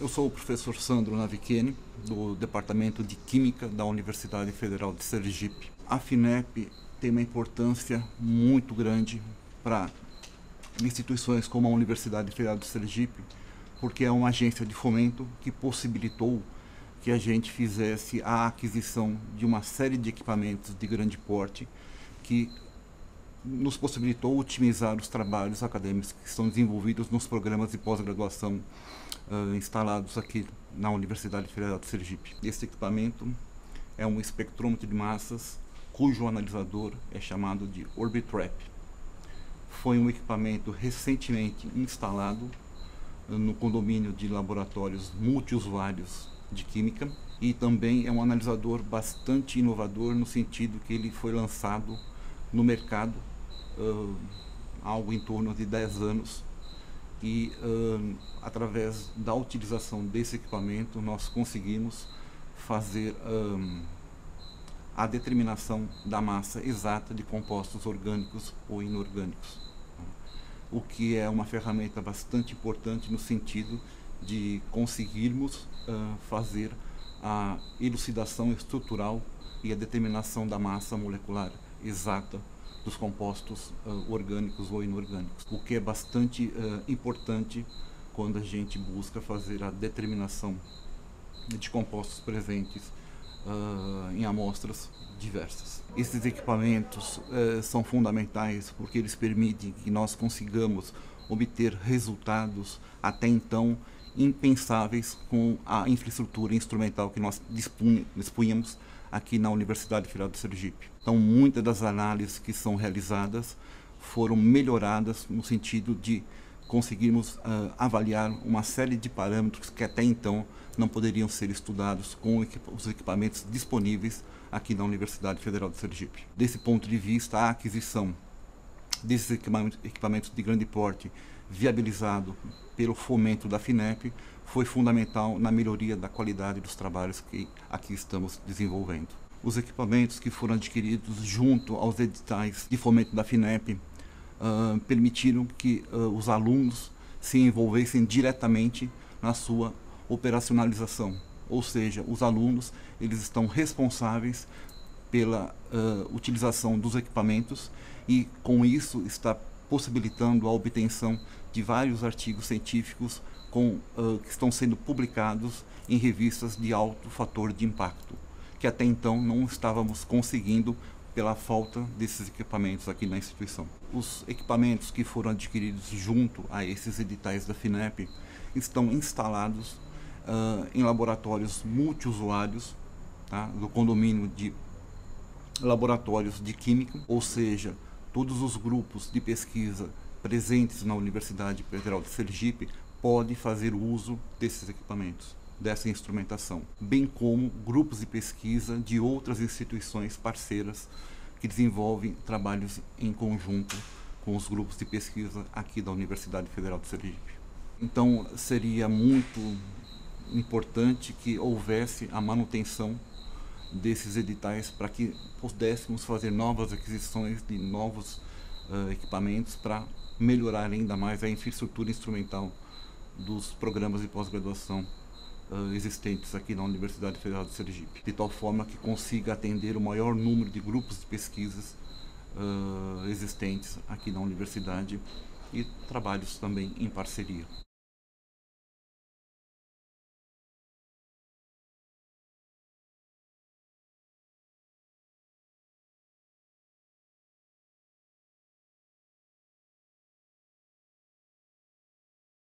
Eu sou o professor Sandro Navichene, do Departamento de Química da Universidade Federal de Sergipe. A FINEP tem uma importância muito grande para instituições como a Universidade Federal de Sergipe, porque é uma agência de fomento que possibilitou que a gente fizesse a aquisição de uma série de equipamentos de grande porte que nos possibilitou otimizar os trabalhos acadêmicos que são desenvolvidos nos programas de pós-graduação uh, instalados aqui na Universidade Federal de Sergipe. Este equipamento é um espectrômetro de massas cujo analisador é chamado de Orbitrap. Foi um equipamento recentemente instalado no condomínio de laboratórios multiusuários de química e também é um analisador bastante inovador no sentido que ele foi lançado no mercado uh, algo em torno de 10 anos. E uh, através da utilização desse equipamento nós conseguimos fazer um, a determinação da massa exata de compostos orgânicos ou inorgânicos, o que é uma ferramenta bastante importante no sentido de conseguirmos uh, fazer a elucidação estrutural e a determinação da massa molecular exata dos compostos uh, orgânicos ou inorgânicos, o que é bastante uh, importante quando a gente busca fazer a determinação de compostos presentes uh, em amostras diversas. Esses equipamentos são fundamentais porque eles permitem que nós consigamos obter resultados até então impensáveis com a infraestrutura instrumental que nós dispunhamos aqui na Universidade Federal de Sergipe. Então, muitas das análises que são realizadas foram melhoradas no sentido de conseguirmos uh, avaliar uma série de parâmetros que até então não poderiam ser estudados com os equipamentos disponíveis aqui na Universidade Federal de Sergipe. Desse ponto de vista, a aquisição desses equipamentos de grande porte viabilizado pelo fomento da FINEP foi fundamental na melhoria da qualidade dos trabalhos que aqui estamos desenvolvendo. Os equipamentos que foram adquiridos junto aos editais de fomento da FINEP uh, permitiram que uh, os alunos se envolvessem diretamente na sua operacionalização, ou seja, os alunos eles estão responsáveis pela uh, utilização dos equipamentos e com isso está possibilitando a obtenção de vários artigos científicos com, uh, que estão sendo publicados em revistas de alto fator de impacto, que até então não estávamos conseguindo pela falta desses equipamentos aqui na instituição. Os equipamentos que foram adquiridos junto a esses editais da FINEP estão instalados uh, em laboratórios multiusuários tá, do condomínio de laboratórios de química, ou seja, todos os grupos de pesquisa presentes na Universidade Federal de Sergipe podem fazer uso desses equipamentos, dessa instrumentação, bem como grupos de pesquisa de outras instituições parceiras que desenvolvem trabalhos em conjunto com os grupos de pesquisa aqui da Universidade Federal de Sergipe. Então, seria muito importante que houvesse a manutenção desses editais para que pudéssemos fazer novas aquisições de novos uh, equipamentos para melhorar ainda mais a infraestrutura instrumental dos programas de pós-graduação uh, existentes aqui na Universidade Federal de Sergipe, de tal forma que consiga atender o maior número de grupos de pesquisas uh, existentes aqui na universidade e trabalhos também em parceria.